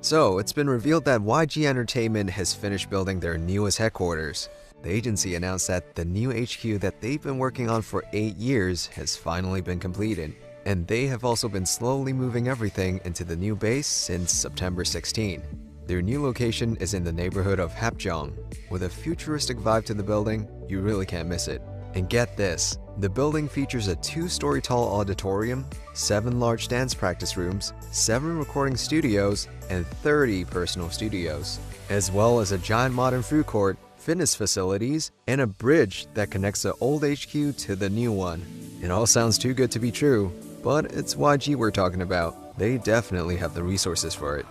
So, it's been revealed that YG Entertainment has finished building their newest headquarters. The agency announced that the new HQ that they've been working on for 8 years has finally been completed, and they have also been slowly moving everything into the new base since September 16. Their new location is in the neighborhood of Hapjeong. With a futuristic vibe to the building, you really can't miss it. And get this, the building features a two-story tall auditorium, 7 large dance practice rooms, 7 recording studios, and 30 personal studios, as well as a giant modern food court, fitness facilities, and a bridge that connects the old HQ to the new one. It all sounds too good to be true, but it's YG we're talking about. They definitely have the resources for it.